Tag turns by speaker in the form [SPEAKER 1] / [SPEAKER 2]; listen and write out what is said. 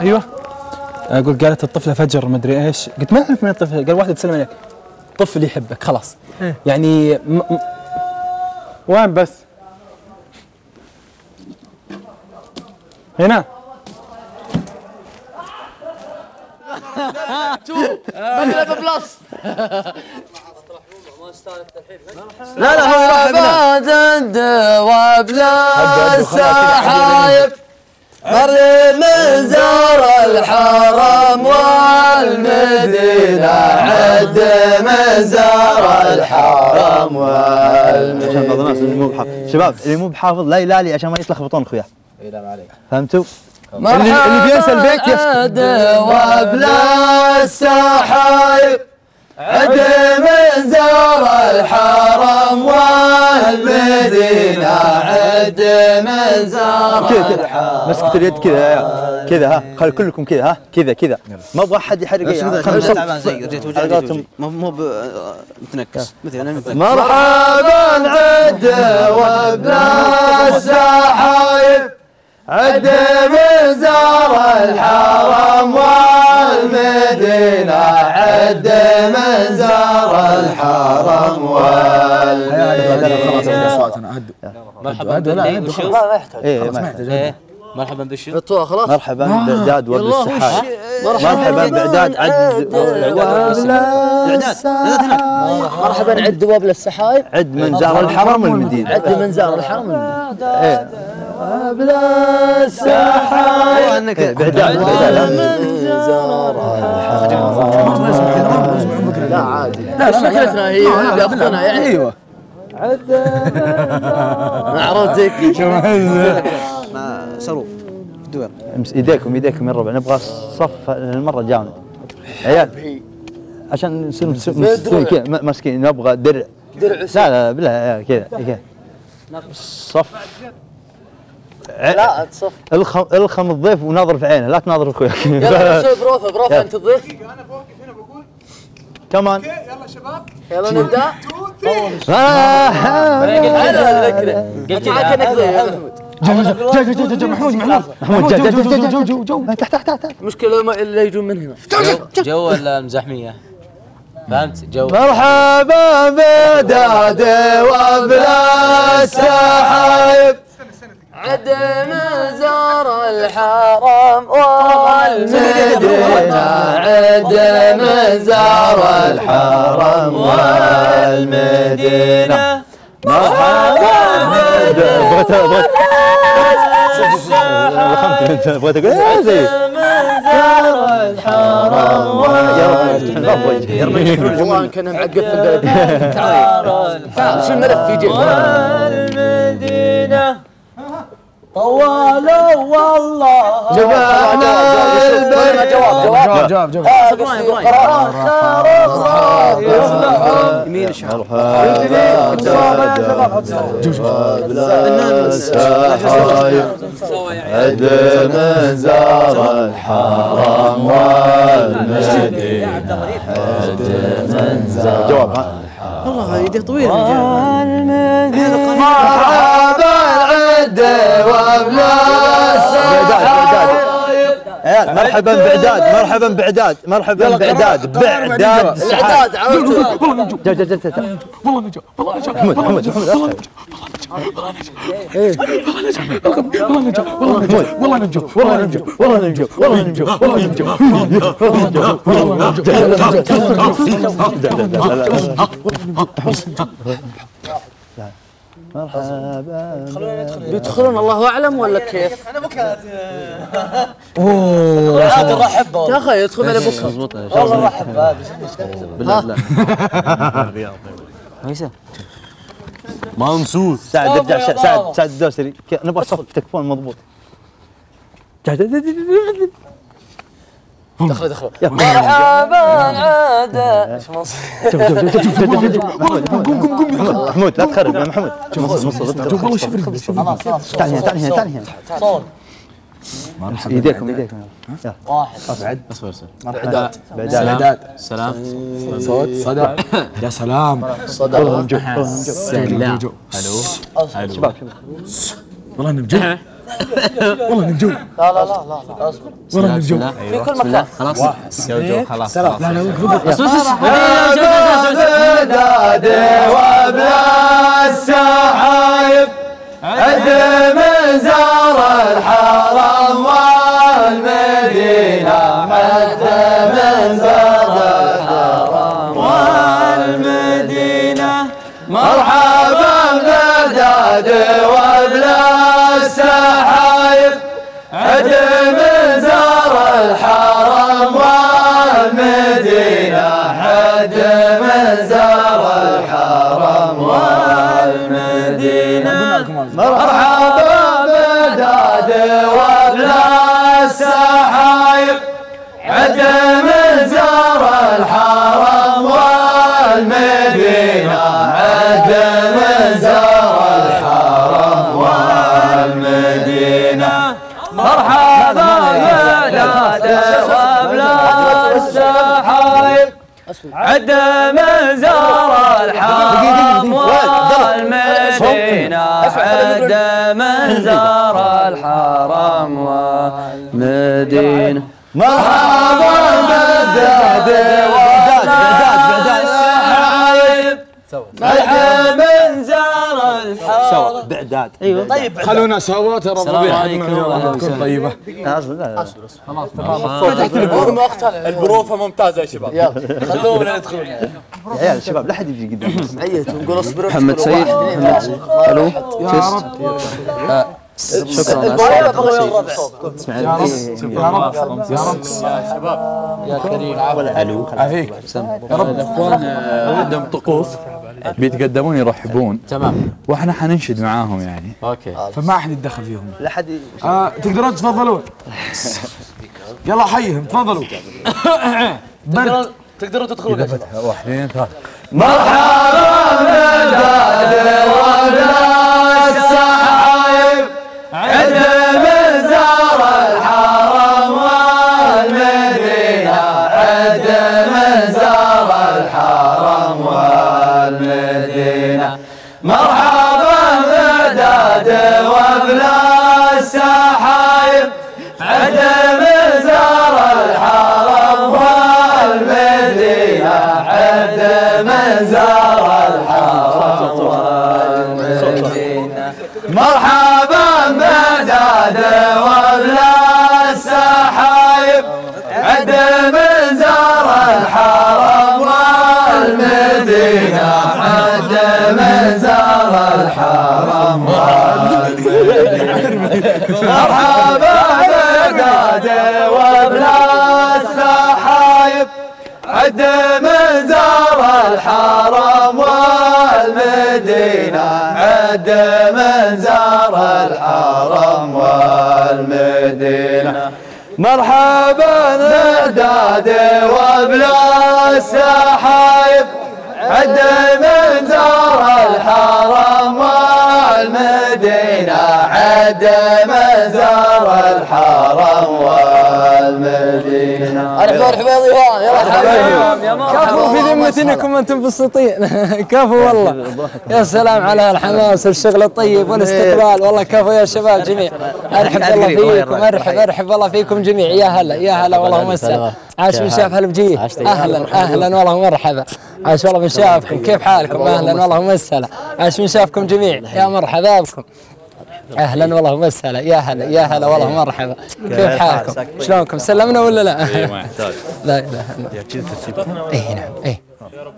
[SPEAKER 1] أيوه.
[SPEAKER 2] أقول قالت الطفله فجر مدري إيش. قلت ما أعرف من الطفل قال واحدة تسلم عليك طفل يحبك خلاص. يعني م... م...
[SPEAKER 1] وين بس؟ هنا.
[SPEAKER 3] لا لا هو يروح بعد وبلا السحايب مر من زار الحرم والمدينة عد من زار الحرم
[SPEAKER 4] عشان بعض الناس اللي مو بحافظ. شباب اللي مو بحافظ لا يلالي عشان ما يتلخبطون اخوياه
[SPEAKER 3] اي لا ما عليك.
[SPEAKER 4] فهمتوا؟
[SPEAKER 3] اللي
[SPEAKER 4] اللي بينسى البيت يسكت.
[SPEAKER 3] وبلا السحايب عد من زار الحرم والمدينة عد من زار
[SPEAKER 4] كذا كذا.
[SPEAKER 3] الحرم
[SPEAKER 4] مسكت اليد كذا. كذا ها. خلي كلكم كذا ها. كذا كذا. ما أبغى أحد يحرق
[SPEAKER 5] بس تعبان زي رجيت وجع
[SPEAKER 4] حلقاتهم.
[SPEAKER 5] رجيت وجهي. مو مو ب- آه، متنكس مثل أنا متنكس.
[SPEAKER 3] مرحبا عد وبلا السحايب. عد من زار الحرم والمدينة عد من زار الحرم والمدينة.
[SPEAKER 6] مرحبا؟
[SPEAKER 3] لا يحتاج.
[SPEAKER 4] ما-
[SPEAKER 6] إيه. مرحبا بالشو؟
[SPEAKER 3] الطوى خلاص.
[SPEAKER 4] مرحبا باعداد وابل السحايب مرحبا باعداد عد
[SPEAKER 3] مرحبا عد وبلا السحايب.
[SPEAKER 4] عد من زار الحرم والمدينة.
[SPEAKER 3] عد من زار الحرم المدينة
[SPEAKER 4] باعداد باعداد
[SPEAKER 3] من زار لا عادي لا مش فكرتنا هي بياخذونها يعني
[SPEAKER 1] أيوه
[SPEAKER 3] معروضك
[SPEAKER 5] ما سروف دوير
[SPEAKER 4] امس ايديكم ايديكم يا الربع نبغى الصف المره جامد عيال عشان نصير مس- مستويين كذا ماسكين نبغى درع
[SPEAKER 3] درع
[SPEAKER 4] لا لا بالله كذا كذا. صف.
[SPEAKER 3] لا تصف
[SPEAKER 4] الخم الخم الضيف وناظر في عينه لا تناظر اخويك
[SPEAKER 3] يلا نسوي بروفه بروفه انت الضيف
[SPEAKER 4] كمان
[SPEAKER 3] يلا نبدا
[SPEAKER 4] آه،
[SPEAKER 3] هلا هلا كذا انت معك انك ضيف يا محمود
[SPEAKER 1] محمود محمود
[SPEAKER 4] جا- جا- جا-
[SPEAKER 1] جو جو جو
[SPEAKER 4] تحت تحت تحت
[SPEAKER 3] ما- اللي يجون من هنا
[SPEAKER 6] جو, جو ولا مزاحمية؟ فهمت؟ جو
[SPEAKER 3] مرحبا بداد وبلا السحايب عدم زار الحرم والمدينة. عدم زار الحرم والمدينة. مرحبا
[SPEAKER 4] بغيت بغيت لخمت بغيت أقول إيه، زي
[SPEAKER 3] زار الحرم
[SPEAKER 4] بوجهي
[SPEAKER 3] والله كان معقد في البلد تعال شو الملف في جيبك
[SPEAKER 6] المدينة طوالوا والله.
[SPEAKER 3] جمعنا البيت جواب جواب.
[SPEAKER 1] جواب جواب
[SPEAKER 5] يمين شعر
[SPEAKER 3] عد من زار الحرم والمدينة
[SPEAKER 4] جواب ها؟
[SPEAKER 5] والله يديه طويل الرجال
[SPEAKER 3] مرحبا
[SPEAKER 4] مرحبا باعداد مرحبا باعداد مرحبا باعداد باعداد
[SPEAKER 3] الاعداد عود
[SPEAKER 4] جا جا جا جا جا.
[SPEAKER 1] والله نجا والله نجا
[SPEAKER 4] محمود محمود محمود أخر.
[SPEAKER 1] والله نجا والله نجا والله نجا والله نجا والله نجا والله نجا والله نجا
[SPEAKER 3] بيدخلون الله أعلم ولا كيف؟
[SPEAKER 6] عاد نرحب
[SPEAKER 3] يا أخي يدخل على بكرة.
[SPEAKER 6] والله رحب هذا
[SPEAKER 5] بالله بالله.
[SPEAKER 6] كويسة
[SPEAKER 4] سعد ارجع سعد سعد الدوسري نبغى صف تكفون مضبوط جا- جا- جا- جا- جا- جا.
[SPEAKER 3] دخلوا دخلوا
[SPEAKER 4] يا
[SPEAKER 3] مرحبا عاد
[SPEAKER 4] شوف شوف شوف شوف شوف شوف شوف محمود لا تخرب يا محمود نص نص
[SPEAKER 1] والله شوف شوف
[SPEAKER 4] تعال هنا تعال هنا تعال هنا
[SPEAKER 6] صون
[SPEAKER 4] ايديكم ايديكم.
[SPEAKER 6] واحد
[SPEAKER 5] اصبر اصبر
[SPEAKER 4] بعداد
[SPEAKER 1] سعداد
[SPEAKER 5] سلام
[SPEAKER 1] صوت صدى يا سلام
[SPEAKER 4] والله نجوم والله
[SPEAKER 1] سلام
[SPEAKER 4] شباب شباب
[SPEAKER 1] والله نجا والله نجوم
[SPEAKER 3] لا لا لا لا اصبر
[SPEAKER 1] والله نجوم
[SPEAKER 3] في كل مكان
[SPEAKER 6] خلاص جو جو خلاص
[SPEAKER 1] لا لا وقف
[SPEAKER 3] بس
[SPEAKER 4] عد من زار الحرم والمدينة عد من زار الحرم والمدينة. مرحبا. الحرم
[SPEAKER 5] بعداد
[SPEAKER 3] طيب.
[SPEAKER 1] خلونا سوا ترى الربيع تكون طيبة.
[SPEAKER 3] البروفه ممتازة يا شباب. يلا. خلونا ندخل.
[SPEAKER 4] يا عيال الشباب لا حد يجي قدام.
[SPEAKER 3] عيت ونقول اصبروا
[SPEAKER 4] محمد سيد. ألو. test شكرا.
[SPEAKER 3] البروفه بغوا الربع.
[SPEAKER 4] اسمع
[SPEAKER 1] يا رب. يا رب.
[SPEAKER 6] يا كريم.
[SPEAKER 5] ألو.
[SPEAKER 1] عافيك
[SPEAKER 7] الاخوان عندهم طقوس. بيتقدمون يرحبون.
[SPEAKER 6] تمام.
[SPEAKER 7] وإحنا حننشد معاهم يعني.
[SPEAKER 6] okay.
[SPEAKER 1] فما أحد يتدخل فيهم.
[SPEAKER 4] لا حد
[SPEAKER 1] آه تقدرون تفضلون. يلا حيهم تفضلوا.
[SPEAKER 3] تقدرون تقدرون تدخلون. يا شباب
[SPEAKER 7] واحد اثنين ثلاثة
[SPEAKER 4] السحايب عد من زار الحرم والمدينة عد من زار الحرم والمدينة. مرحبا بداد وبلا السحايب عد من زار الحرم والمدينة عد من زار الحرم. مرحبا بداد وبلا السحايب عد من زار الحرم والمدينة عد من زار الحرم والمدينة. مرحبا نداد وبلا السحايب عد عد من زار الحرم والمدينة.
[SPEAKER 3] مرحبا مرحبا يا ضيوان يلا
[SPEAKER 2] كفو في ذمة انكم أنتم مبسوطين كفو والله. يا سلام على الحماس والشغل الطيب والاستقبال. والله كفو يا شباب جميع. أرحب الله فيكم. أرحب أرحب الله فيكم جميع. يا هلا يا هلا والله مسا عاش من شاف هلا بجيه أهلا أهلا والله مرحبا. عاش والله من شافكم. كيف حالكم؟ أهلا والله مسهلا عاش من شافكم جميع. يا مرحبا بكم. أهلا والله وسهلا يا هلا يا هلا والله مرحبا. كيف حالكم؟ شلونكم؟ سلمنا ولا لا؟
[SPEAKER 7] إيه، ما يحتاج.
[SPEAKER 2] لا إله إلا الله. اي نعم اي يا رب.